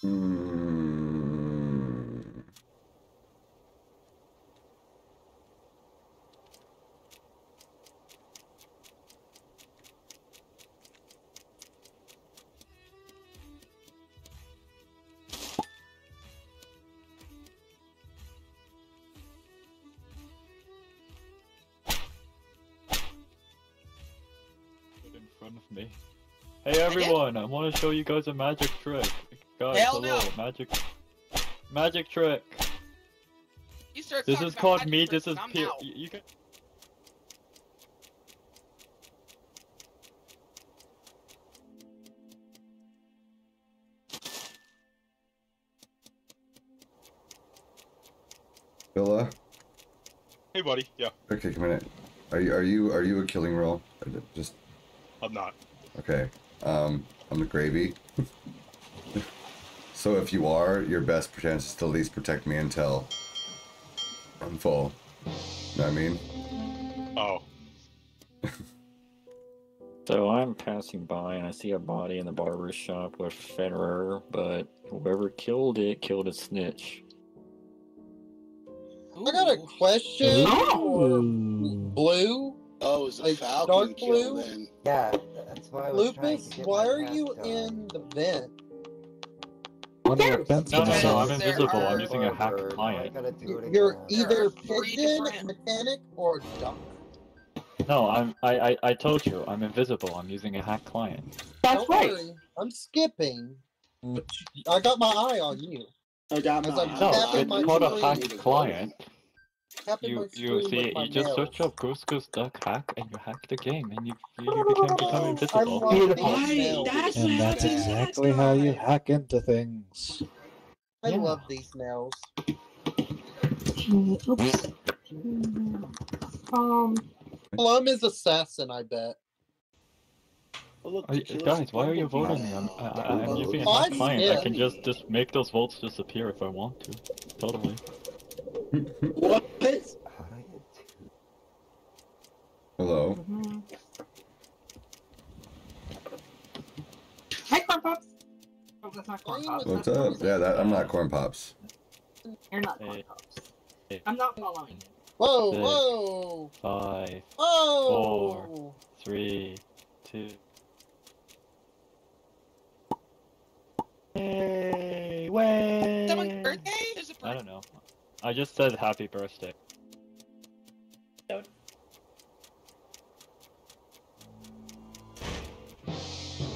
Hmm. in front of me. Hey everyone, I want to show you guys a magic trick. Guys, Hell hello, no. magic, magic trick. You start This is called me. tricks This is and I'm You, you can. Villa. Hey, buddy. Yeah, Okay, come in. Are you are you are you a killing role? Just I'm not. okay. Um, I'm the gravy. so if you are, your best chance is to at least protect me until I'm full. Know what I mean? Oh, So I'm passing by and I see a body in the barber shop with Federer, but whoever killed it killed a snitch. I got a question for Ooh. Blue. Oh, it's a Like Falcon dark kill blue? then. Yeah, that's why I was trying Lupus, to get why my are you task in the vent? One of the No, no, no, I'm invisible. I'm using a hack client. I gotta do it You're either There are three pigeon, mechanic, or duck. No, I'm. I, I. I told you, I'm invisible. I'm using a hack client. That's Don't right. worry, I'm skipping. I got my eye on you. I got As my I'm No, tapping it's my called a screen. hack client. Tapping my You you see, with my you just search up Goose Goose Duck hack and you hack the game and you you, you become become I invisible. love Beautiful. these nails. That's And that's exactly how you hack into things. I Yeah. love these nails. Oops. Um, Plum is assassin, I bet. Oh, look, you- guys, why are you voting me? I'm, I, I- I'm using a Oh, I'm client. I can just just make those votes disappear if I want to. Totally. What? How'd I get two? Hello. Hi, Corn Pops. Oh, that's not Corn Pops. What's up? Yeah, that I'm not corn pops. You're not Corn Pops. I'm not following you. Whoa, Six. whoa, Five, whoa! three, two. Hey, way! Someone's birthday? There's a I birthday. don't know. I just said happy birthday.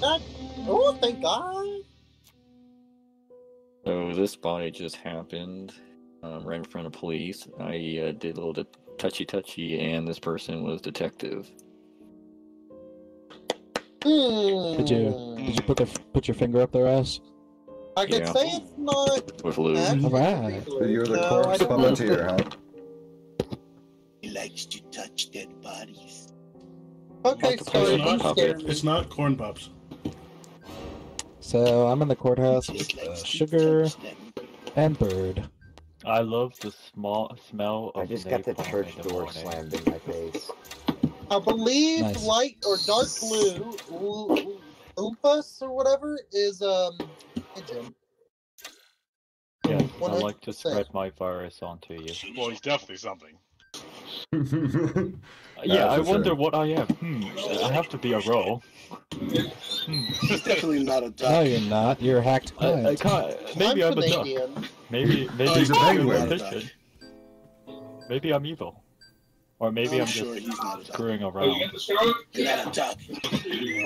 Oh, thank God! So this body just happened um, right in front of police. I uh, did a little touchy touchy, and this person was detective. Hmm. Did you did you put the put your finger up their ass? I can Yeah. say it's not. With Lou. actually Alright. Blue. So you're the No, I corpse don't- puppeteer, huh? He likes to touch dead bodies. Okay, Not the sorry, person don't puppet. scare me. It's not corn pops. So I'm in the courthouse with uh, sugar and bird. I love the small smell of I just got the church door morning. slammed in my face. I believe Nice. light or dark blue, Lu- Oompas or whatever, is um pigeon. Yes, I like to spread my virus onto you. well, he's definitely something. yeah, I for sure. wonder what I am. Hmm, I have to be a role. Hmm. He's definitely not a duck. No, you're not. You're a hacked I, I can't. Maybe I'm, a duck. Maybe maybe Oh, he's a I'm penguin. a pigeon. Maybe I'm evil, or maybe I'm I'm sure just he's not a duck. screwing around, You're not a duck.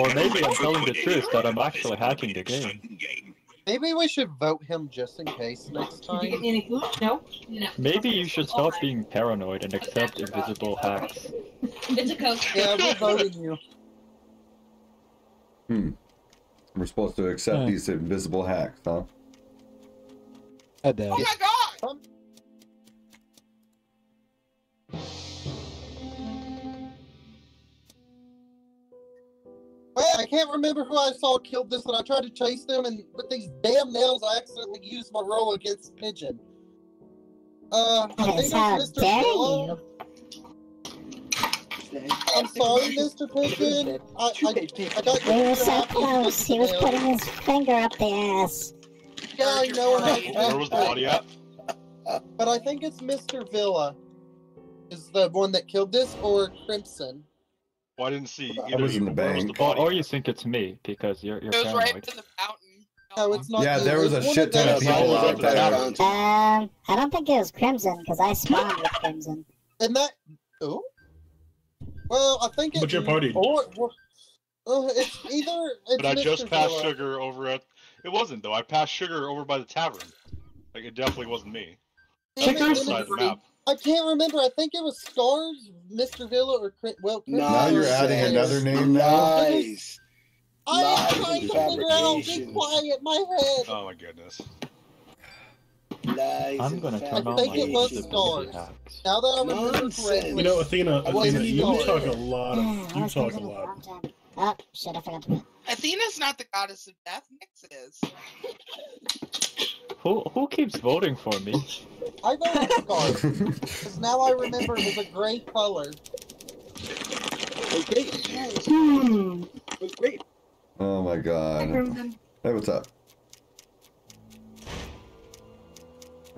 or maybe I'm telling the truth that I'm actually hacking the game. Maybe we should vote him just in case next Did you get time. me any food? No? No. Maybe you should stop being paranoid and accept invisible hacks. It's a coach. Yeah, we're voting you. hmm. We're supposed to accept Yeah. these invisible hacks, huh? I doubt Oh it. my god! Wait, I can't remember who I saw killed this, and I tried to chase them, and with these damn nails, I accidentally used my role against pigeon. Uh, I think how it's Mr. dare Pillow. you. I'm sorry, Mr. Pigeon. I, I, I got He was so happy with close. He was putting his finger up the ass. Yeah, I know. and I- Where was the body at? But I think it's Mr. Villa is the one that killed this, or Crimson. Well, I didn't see I was in the but bank. the Or, or you think it's me because you're you're It was right paranoid. in the fountain. No, it's not. Yeah, there was It's a shit ton of people out there. Fountain. Um, I don't think it was Crimson because I spawned with Crimson. And that. Oh. Well, I think it's. But you're partied. Or, or, uh, it's either. It's But I just passed Villa. Sugar over at. It wasn't though. I passed Sugar over by the tavern. Like it definitely wasn't me. Damn it, Sugar's Side of the map. I can't remember. I think it was Stars, Mr. Villa, or Cri- well. Crimson Now you're adding there. another name now. Lies. I am Lies trying to figure out. Be fabrications. quiet, my head. Oh my goodness. Lies I'm and gonna turn I on think my it was Stars. Now that I remember Nonsense. correctly. You know, Athena, Athena, you sorry. talk a lot of you talk a lot. Oh, shit, I forgot to. Athena's not the goddess of death. Nyx is. Who who keeps voting for me? I voted Stars. Because now I remember it was a gray color. Okay. Hmm. Was great. Oh my god. Hey, what's up?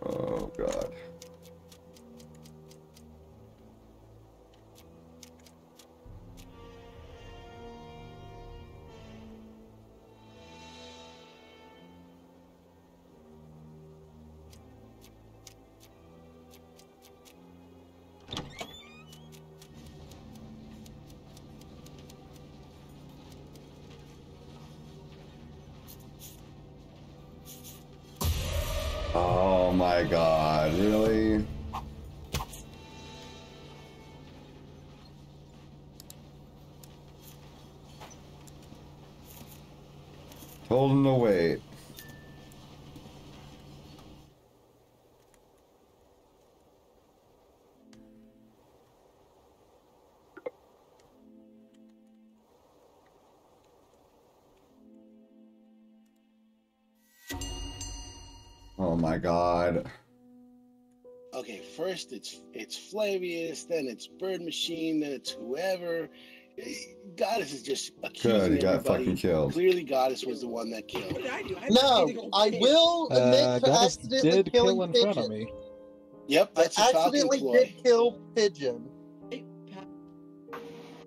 Oh god. Oh my god, really? Him to wait. My god. Okay, first it's it's Flavius, then it's Bird Machine, then it's whoever. Goddess is just accusing Good, he got everybody. fucking killed. Clearly, Goddess was the one that killed. I? I No, I case. will admit Uh, to Goddess accidentally did killing kill in front of Pigeon. me. Yep, I that's a accidentally did kill Pigeon. Hey, Pat.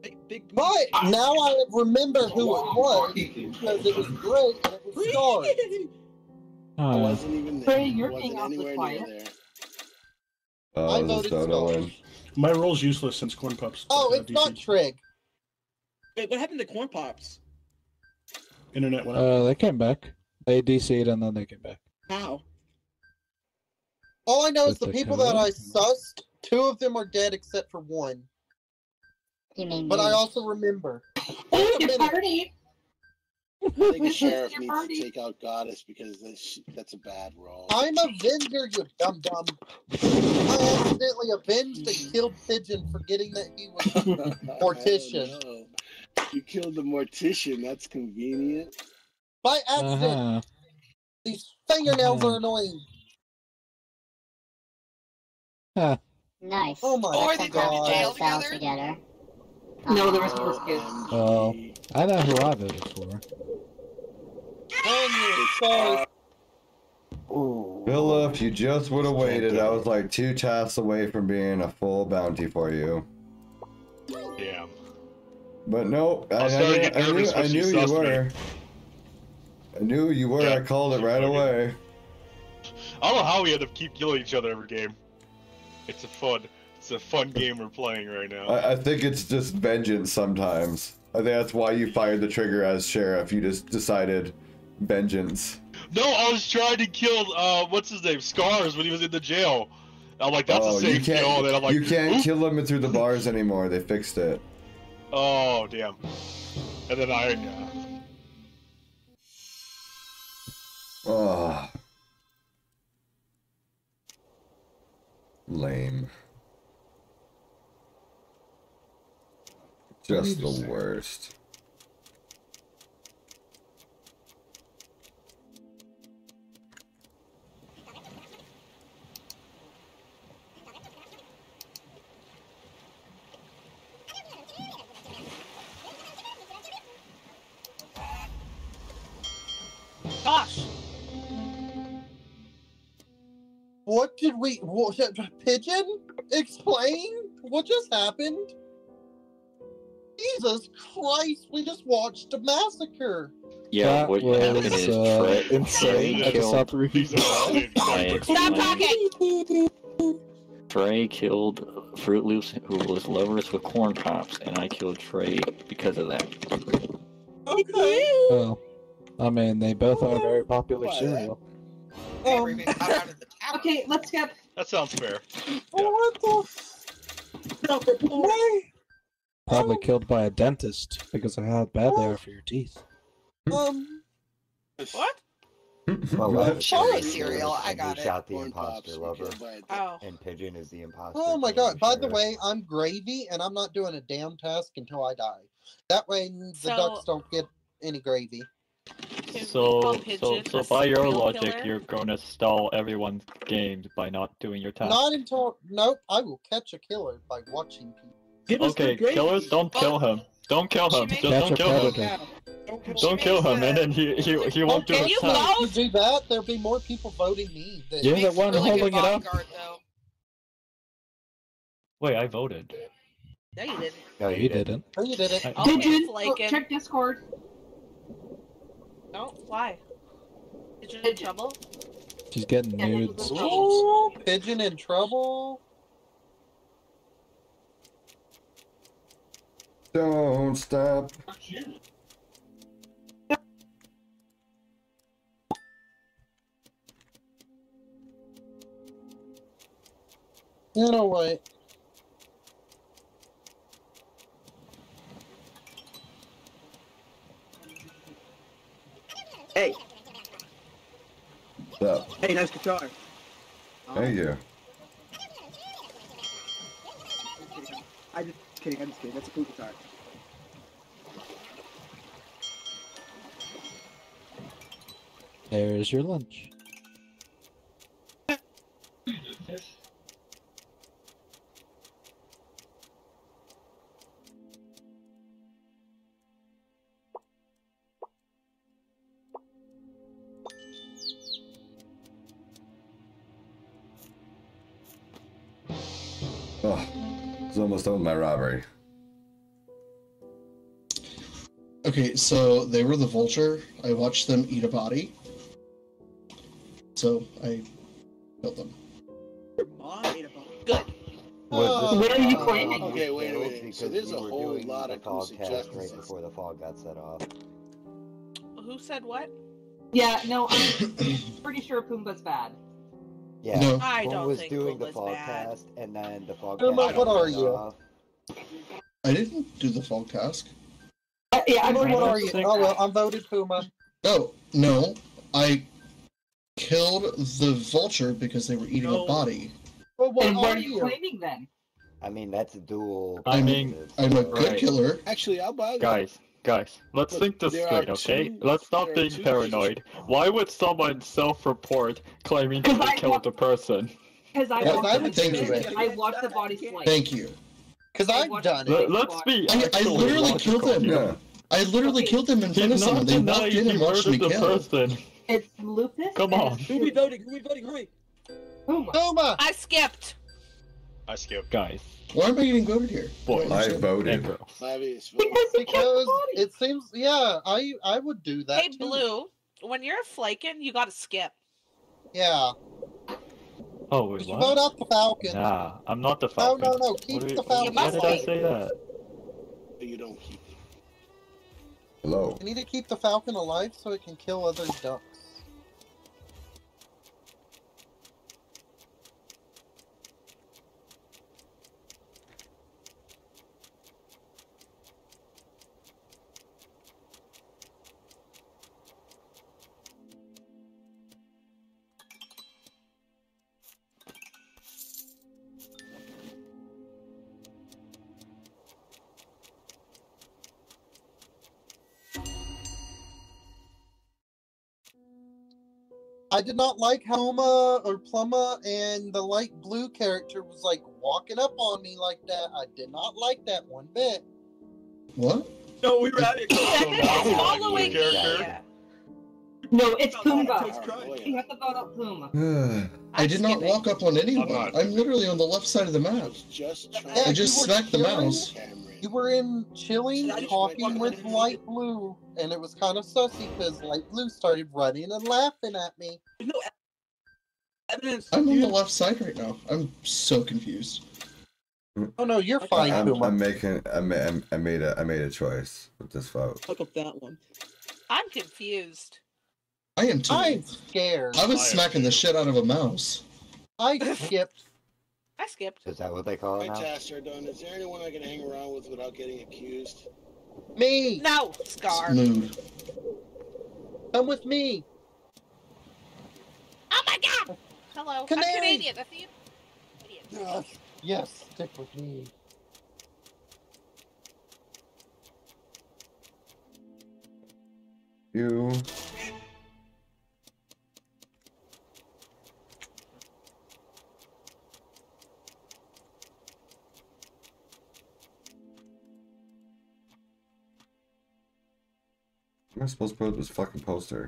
Hey, big booty. But now I remember who it was because it was great and it was Stars. I Uh, wasn't even there. Ray, you're I wasn't being awfully anywhere quiet. near there. Oh, I voted Dodo Stars. My role's useless since Corn Pops. Oh, uh, it's not DC'd. Trig. Wait, what happened to Corn Pops? Internet went out. uh, they came back. They DC'd and then they came back. How? All I know is the the people that I code? sussed, two of them are dead except for one. You mean But me? I also remember. Hey, a minute. party. I think the sheriff needs party. to take out Goddess because that's, that's a bad role. I'm Avenger, you dumb dumb. I accidentally avenged and killed Pigeon, forgetting that he was. Mortician. I don't know. You killed the mortician. That's convenient. By accident. Uh-huh. These fingernails are annoying. Huh. Nice. Oh my Or they go to god. jail all together. together. No, there was no Aw. kids. Oh. I know who I voted for. Ooh. Villa, if you just would have waited, I was like two tasks away from being a full bounty for you. Damn. But no, I, I I, knew, I knew, I knew you sussed me. were. I knew you were. Yeah, I called it right away. I don't know how we end up keep killing each other every game. It's a fun. It's a fun game we're playing right now. I, I think it's just vengeance sometimes. I think that's why you fired the trigger as sheriff. You just decided vengeance. No, I was trying to kill uh, what's his name, Scars, when he was in the jail. I'm like, that's oh, a you safe can't. kill. And then I'm like, you can't "Oop." kill him through the bars anymore. They fixed it. Oh damn. And then I. Uh, Oh. Lame. Just the worst. What did we? What, pigeon? Explain what just happened. Jesus Christ! We just watched a massacre. Yeah, That what was, happened is uh, Trey, insane. Trey I just killed. stopped reading. Stop talking! Trey killed Fruit Loops, who was lovers with corn pops, and I killed Trey because of that. Okay. Well, I mean, they both are very popular cereal. Um, Okay, let's skip. That sounds fair. what the? Why? Probably killed by a dentist because of how bad they are for your teeth. Um. What? Well, What? uh, cereal, I and got it. shot the Corn imposter pops were lover, killed by a- Oh. and Pigeon is the imposter. Oh my god, by the way, I'm gravy and I'm not doing a damn task until I die. That way the So- ducks don't get any gravy. Can we So, so, so by your serial logic, killer? you're gonna stall everyone's games by not doing your task. Not until nope, I will catch a killer by watching people. Give Okay, killers, don't kill him. Don't kill him. She Just don't Catch a kill him. predator. Don't kill Don't kill him, and then he he, he won't do Can his you task. If you do that, there'll be more people voting me than You're the one really holding it up. though. Wait, I voted. No, you didn't. No, You didn't. Oh, you did it. I- Okay, Pigeon, oh, check Discord. No, why? Pigeon in trouble? She's getting Yeah, nudes. Oh, pigeon in trouble. Don't stop. You know what? Hey, nice guitar. Oh. Thank you. I just kidding. I'm just kidding. That's a cool guitar. There's your lunch. Oh, it's almost done with my robbery. Okay, so they were the vulture. I watched them eat a body. So I killed them. Your mom ate a bone. Good. Where are you pointing? Okay, wait a Killed. So there's a we were whole lot of fog test right before the fog got set off. Who said what? Yeah, no, I'm pretty sure Pumbaa's bad. Yeah, No. I don't was think doing the Pumbaa's fog bad. test, and then the fog Puma, test what are you? off. I didn't do the fog task. Uh, yeah, I'm Puma, what are you? Oh well, I'm voted Puma. Oh, no. I killed the vulture because they were eating No. a body. Well, what And what are are you you? claiming then? I mean, that's a dual. I mean- I'm a good Right. killer. Actually, I'll buy that. Guys, guys, let's But think this there straight, okay? two- Let's stop being two paranoid. Why would someone self-report claiming that Because they I killed a person? Because I Yes, watched I the would think video. so. I watched the body slice. Thank you. Because I I've done it. Let, us be I, I literally killed logical them. here. Yeah. I literally Okay. killed him in front of He's not someone. They walked in and watched me the kill. person. It's Lupus. Come and on. it's Who we voting? Who we voting? Hurry. Pumbaa. Puma. I skipped. I skipped. Guys, Why am I getting voted here? boys, I voted. girls. Flavius, vote. Because you killed Because the body. it seems, yeah, I I would do that Hey, too. Blue, when you're flaking, you gotta skip. Yeah. Oh, wait, You what? vote out the Falcon. Nah, I'm not the No, Falcon. no, no. What Keep do the you- Falcon. Why did I say that? You don't keep it. Hello. You need to keep the Falcon alive so it can kill other ducks. I did not like how Pluma or Pluma and the light blue character was like walking up on me like that. I did not like that one bit. What? No, we were at it. Second is following me. character. No, it's Pumbaa. You have to vote out Puma. I did not walk up on anyone. not. I'm literally on the left side of the map. Just trying. I just you smacked the mouse. You were in chilling, talking with Light Blue, and it was kind of sussy because Light Blue started running and laughing at me. No evidence. I'm on the left side right now. I'm so confused. Oh no, you're fine, I'm, Puma. I'm making. I ma- I'm- made a. I made a choice with this vote. Fuck up that one. I'm confused. I am too. I'm scared. I was I smacking the shit out of a mouse. I skipped. I skipped. Is that what they call it Right, now? Taster, done. Is there anyone I can hang around with without getting accused? Me, No, Scar. Smooth. come with me. Oh my god! Hello. Canary. I'm Canadian. That's the idiot. Yes, yes, stick with me. You. Am I supposed to put up this fucking poster?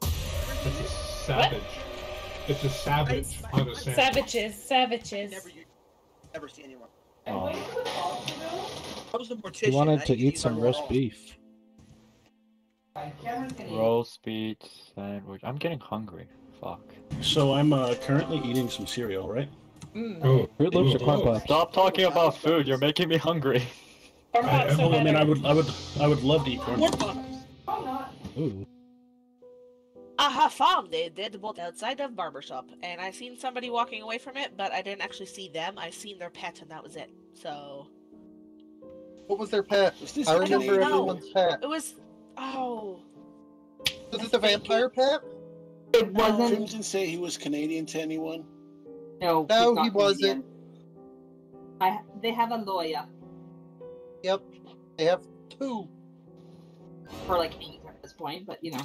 It's a savage. It's a savage. Not a. Savages, savages. Never, you never see anyone. Oh. I was a mortician. He wanted to could eat some roast beef. Roast beef sandwich. I'm getting hungry. Fuck. So I'm uh, currently eating some cereal, right? Oh, Fruit Loops or Corn Pops? Stop talking about food. You're making me hungry. Corn I, Pops well, I mean, I would, I would, I would love to eat corn. Corn pops. pops. Ooh. I have found a dead body outside of barbershop, and I seen somebody walking away from it, but I didn't actually see them. I seen their pet, and that was it. So What was their pet? Was this I a remember Canadian? everyone's pet. it was. Oh, Was it the vampire pet? It wasn't. Crimson say he was Canadian to anyone? No, No, he wasn't. I. They have a lawyer Yep, they have two. for like eight at this point, but you know.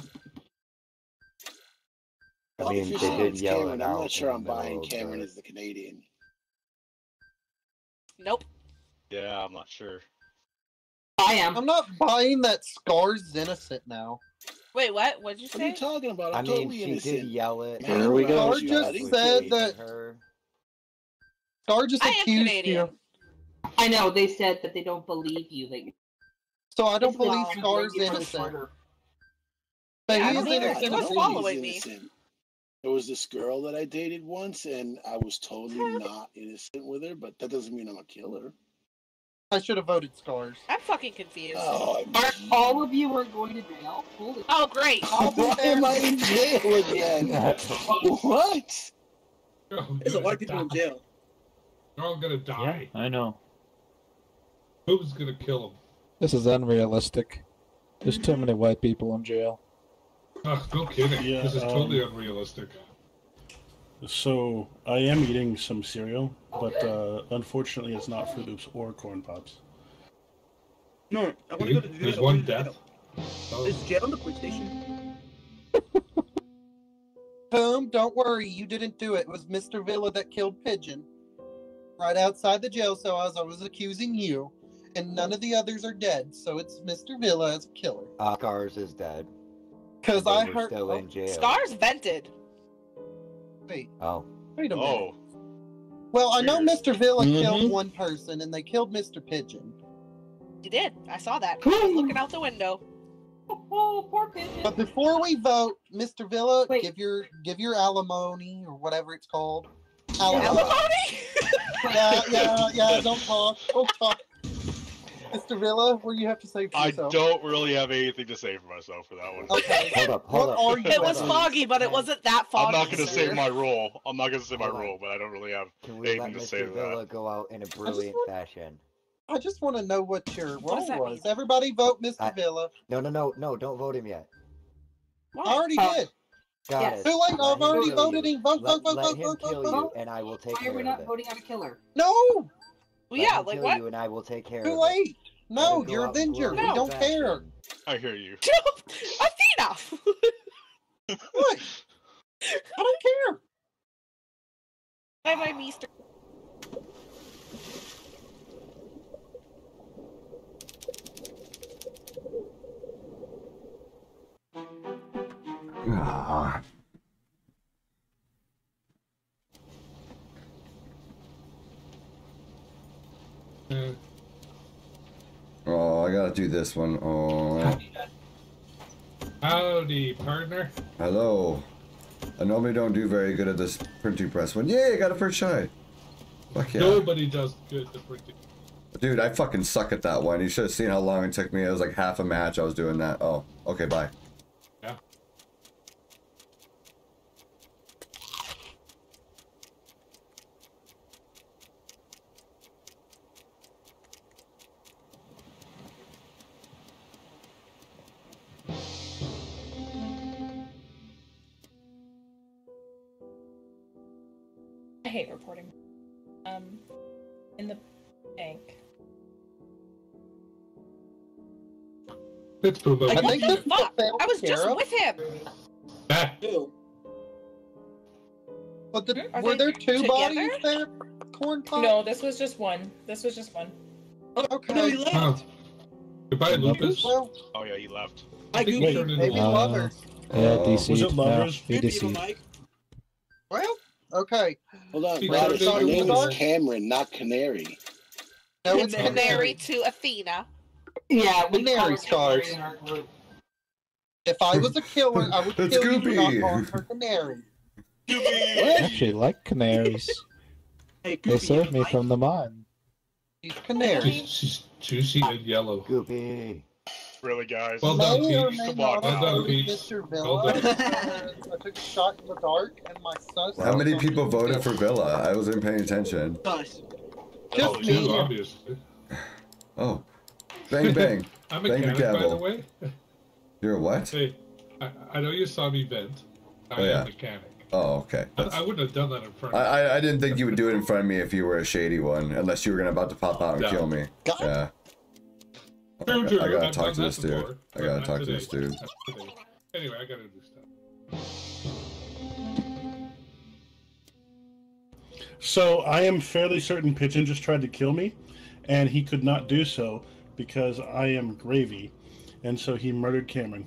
I mean, if you're they did it's yell Cameron, it I'm not sure I'm buying Cameron the- as the Canadian. nope. Yeah, I'm not sure. I am. I'm not buying that Scar's innocent now. Wait, what? What did you say? What are you talking about? I I'm mean, totally she innocent. did yell it. Man, Here we go. Scar Scar just just said that. Her. Scar just I am accused Canadian. you. I know they said that they don't believe you. That So I don't It's believe too Scar's late for the innocent. But Yeah, I he it. innocent. Was of following things. me. innocent. There was this girl that I dated once, and I was totally not innocent with her, but that doesn't mean I'm a killer. I should have voted Scars. I'm fucking confused. Oh, Are all of you are going to jail? Holy Oh, great. I'll why am I in jail again? what? Oh, There's a lot of good. people in jail. They're all gonna die. Yeah, die. I know. Who's gonna kill him? This is unrealistic. There's too many white people in jail. Ugh, no kidding. Yeah, this is um, totally unrealistic. So I am eating some cereal, but uh, unfortunately, it's not Fruit Loops or Corn Pops. No, I want to go to the There's one wanna go death. jail. Oh, There's jail on the police station. Boom, don't worry, you didn't do it. It was Mr. Villa that killed Pigeon. Right outside the jail cell as I was accusing you. And none of the others are dead, so it's Mr. Villa as a killer. Uh, Scars is dead. Because I heard. still oh, in jail. Scars vented. Wait, Oh. wait a minute. Oh, Well, I know Mr. Villa killed Mhm. one person, and they killed Mr. Pigeon. You did. I saw that. I was looking out the window. Oh, poor pigeon. But before we vote, Mr. Villa, Wait. give your give your alimony or whatever it's called. Alimony. Alimony? Yeah, yeah, yeah. Don't talk. Don't talk. Mr. Villa, what do you have to say for I yourself? don't really have anything to say for myself for that one. Okay. Hold up, hold What up. It was foggy, but it wasn't that foggy. I'm not going to sir. say my role. I'm not going to say my Hold on. role, but I don't really have Can we let anything to say to Mr. Villa that. go out in a brilliant fashion? I just want to know what your What does role that was. mean? Everybody vote Mr. I- Villa. No, no, no, no, don't vote him yet. I already Oh. did. Got Yes. it. Too late. I've already kill voted him. Vote, Let, vote, vote, let vote, him vote, kill vote, you, vote. and I will take Why are care we of not voting on a killer? No, well, yeah, like what? You and I will take care. Too late. No, you're Avenger. We don't care. I hear you. Athena. what? I don't care. Bye, bye, Mister. Ah. Mm. Oh, I gotta do this one. Oh, Howdy, partner. hello. I normally don't do very good at this printing press one. Yay, I got a first try. Fuck yeah. Nobody does good to printing. Dude, I fucking suck at that one. You should have seen how long it took me. It was like half a match I was doing that. Oh, okay, bye. It's boo boo. Like, I what think the fuck? I was just with him. Ew. But the, hmm? Are were there two together? bodies there? Corn pop? No, this was just one. This was just one. Oh, Okay. Oh. Goodbye, Lupus. Well, Oh yeah, he left. I think he turned into maybe one. lovers. Yeah, Oh. DC. Was it No, lovers? he DC. Well, okay. Hold on, See, Robert, Jordan, name is Cameron, not Canary. No, it's Canary to Athena. Yeah, we Canary call stars. In our group. If I was a killer, I would It's kill you for not Goopy. calling her canary. I actually like canaries. Hey, They saved me Mike. from the mine. She's canary. She's, she's juicy and yellow. Goopy. Really, guys? Well done, May Peach. Come on, well done, voted Peach. Mr. Well Villa. done. because I took a shot in the dark and my sus. How many people on- voted for Villa? I wasn't paying attention. Us. Just Oh, me. two, obviously. Oh. Bang, bang. I'm a Bang the mechanic, by the way. You're a what? Hey, I, I know you saw me vent. I Oh, yeah. am a mechanic. Oh, okay. I, I wouldn't have done that in front I, of I I didn't think you would do it in front of me if you were a shady one, unless you were gonna about to pop out and No. kill me. God. Yeah. I, True, got- true. I gotta I've talk to that this dude. I gotta not talk to this dude. Anyway, I gotta do stuff. So I am fairly certain Pigeon just tried to kill me, and he could not do so because I am gravy, and so he murdered Cameron.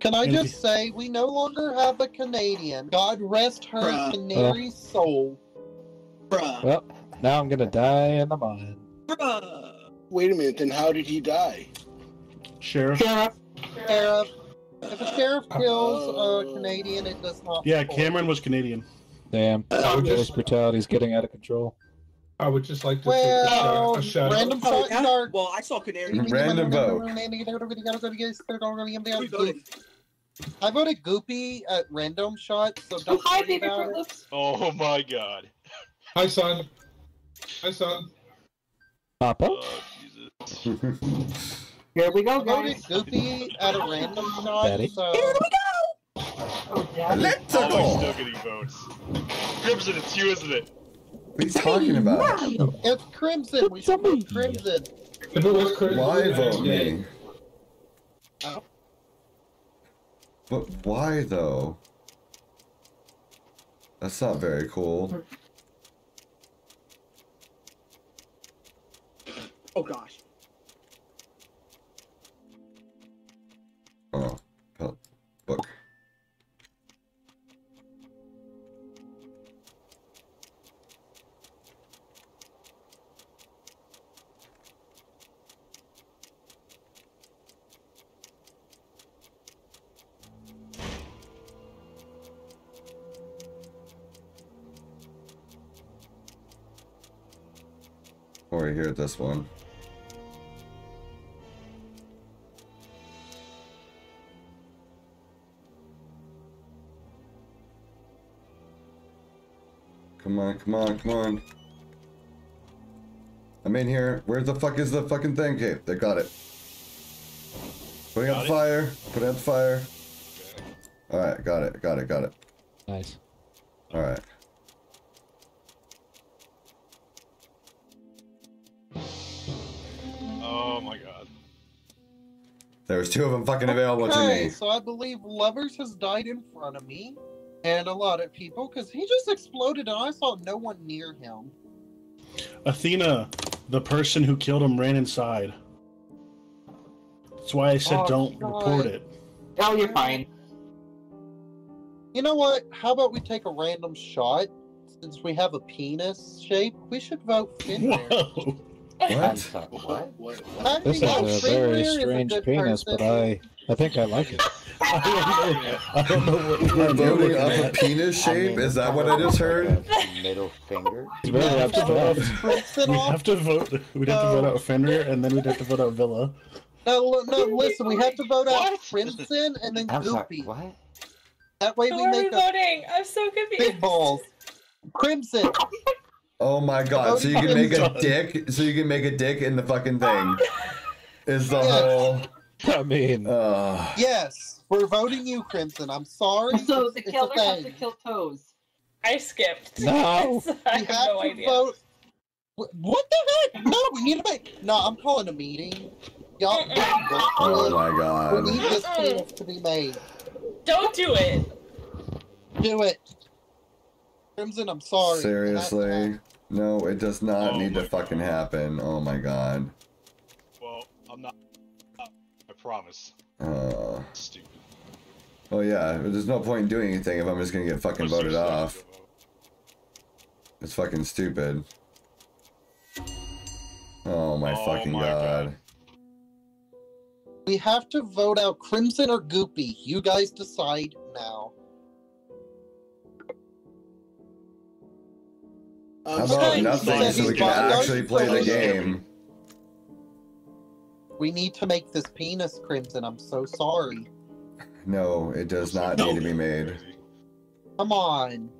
Can I And just he- say we no longer have a Canadian? God rest her Bruh. canary soul. Bruh. Well, now I'm gonna die in the mine. Bruh. Wait a minute, then how did he die? Sheriff. Sheriff. Sheriff. If a sheriff kills a oh. Canadian, it does not. Yeah. Cameron was Canadian. Damn, I would police just, brutality's getting out of control. I would just like to Well, take a shot. A shot. random Oh, shot yeah? Well, I saw Canary. Random vote. I voted Goopy at random shot, so don't Hi, worry baby about Fruit it. Oh my god. Hi, son. Hi, son. Papa? Oh Jesus. Here we go, I voted guys. Goopy at a random shot, Daddy? so Oh, Daddy. Let's Oh, he's go! still getting votes. Crimson, it's you, isn't it? What are you talking about? it's Crimson. We should vote Crimson. If it was Chris, Why vote me? Oh. But why though? That's not very cool. Oh gosh. Oh, this one. Come on, come on, come on. I'm in here. Where the fuck is the fucking thing? Okay, they got it. Putting out Got the it? fire. Putting out the fire. Alright, got it, got it, got it. Nice. Alright. There was two of them fucking available to me. so I believe Lovers has died in front of me, and a lot of people, because he just exploded and I saw no one near him. Athena, the person who killed him, ran inside. That's why I said Oh, don't God. report it. Oh, you're fine. You know what? How about we take a random shot? Since we have a penis shape, we should vote Fenrir. Whoa. I'm what? What? This is a very is a strange good penis, but. I I think I like it. I don't know what you're voting looking off a at. penis I shape? mean, Is that it's what I just heard? a Middle finger. It's very We have to vote abstract. We have to vote. We'd have to vote out Fenrir, and then we'd have to vote out Villa. No, no, listen, we have to vote out Crimson and then I'm sorry, Goopy. what? That way Who we are we make a voting? I'm so confused. big balls. Crimson. Oh my god! So you can make a dick. So you can make a dick in the fucking thing. Is the Yes. whole? I mean, Uh, Yes, we're voting you, Crimson. I'm sorry. So it's- the killer has to kill toes. I skipped. No. So I We have have no to idea. vote. What the heck? No, we need to make. No, I'm calling a meeting. Y'all, oh my god. we need this penis to be made. Don't do it. Do it. Crimson, I'm sorry. Seriously? No, it does not Oh need to my fucking happen. Oh my god. Well, I'm not. I promise. Uh, Stupid. oh yeah, there's no point in doing anything if I'm just gonna get fucking Let's voted just, off. It's fucking stupid. Oh my Oh fucking my god. God. We have to vote out Crimson or Goopy. You guys decide now. How sorry, about nothing so we can actually play the game? We need to make this penis Crimson. I'm so sorry. No, it does not No. need to be made. Come on.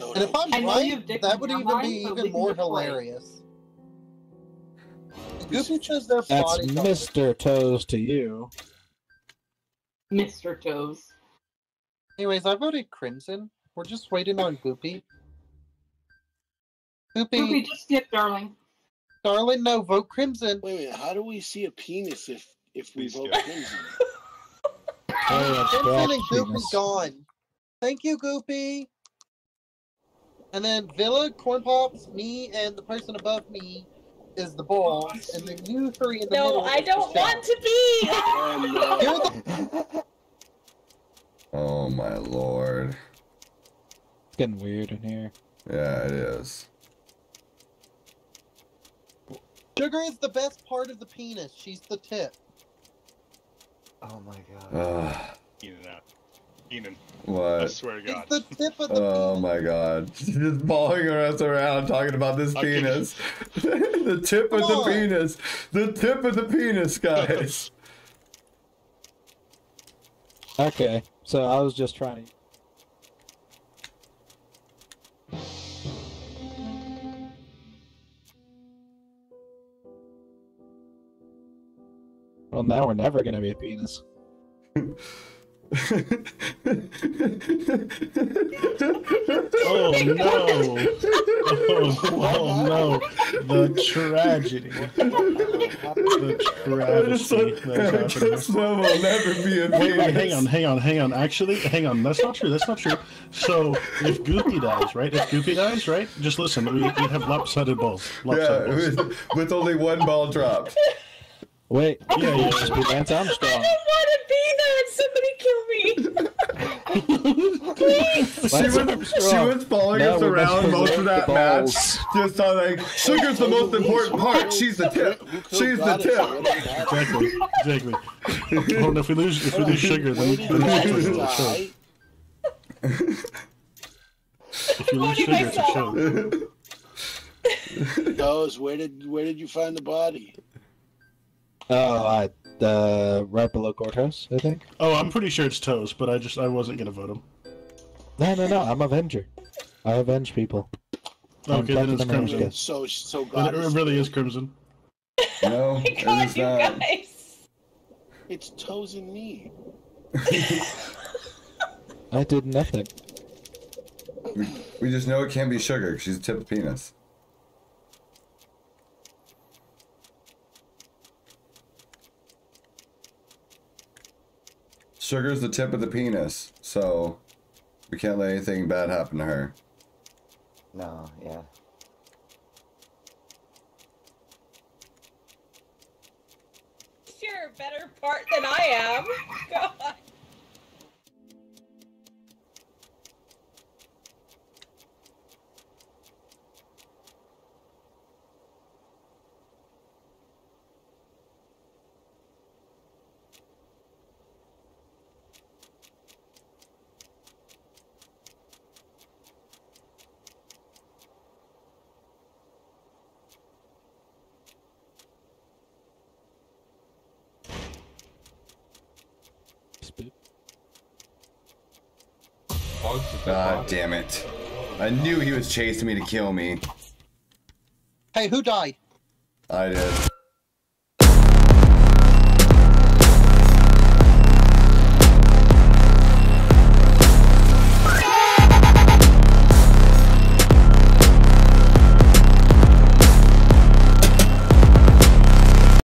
No, And if. I'm I know you have right, that would even mind, be even more hilarious. Goopy says they're that's Mr. Toes to you. Mr. Toes. Anyways, I voted Crimson. We're just waiting on Goopy. Goopy, Goopy, just skip, darling. darling, no, vote Crimson. Wait a minute. How do we see a penis if if we Please vote go. crimson? Very Crimson and Goopy penis. gone. Thank you, Goopy. And then Villa, Corn Pops, me, and the person above me is the ball, and then you three in the No, middle. I don't shadow. want to be. Oh, no. The Oh my lord. It's getting weird in here. Yeah, it is. Sugar is the best part of the penis. She's the tip. Oh my god. Ugh. Keenan out. Keenan, I swear to It's God. the tip of the Oh penis. my god. She's just following us around talking about this I'm penis. the tip of Come the on. penis. The tip of the penis, guys. Okay, so I was just trying to. Well, now we're never gonna be a penis. Oh no! Oh, oh no! The tragedy. The tragedy! that's happening. Just know we'll never be a Wait, wait, hang on, hang on, hang on. Actually, hang on. That's not true. That's not true. So, if Goopy dies, right? If Goopy dies, right? Just listen. We, we have lopsided balls. Yeah, balls. with, with only one ball dropped. Wait, Yeah, yeah, yeah. you just be Lance I don't want to be there. Somebody kill me. Please. She was, she was following No, us around most of that match. Just on like, sugar's the most important part. She's the tip. She's the tip. Exactly. Exactly. Hold on, if we lose, if we lose sugar, then we then Goddess it's show. If you lose sugar, it's a show. Those, where did where did you find the body? Oh, I, uh, right below courthouse, I think. Oh, I'm pretty sure it's toes, but I just I wasn't gonna vote him. No, no, no. I'm Avenger. I avenge people. Okay, then Captain it's America. Crimson. So so It, it really is Crimson. No, my it God, is you not. guys. It's toes and me. I did nothing. We, we just know it can't be sugar. she's a tip of penis. Sugar's the tip of the penis, so we can't let anything bad happen to her. No, yeah. You're a better part than I am. God. God damn it. I knew he was chasing me to kill me. Hey, who died? I did.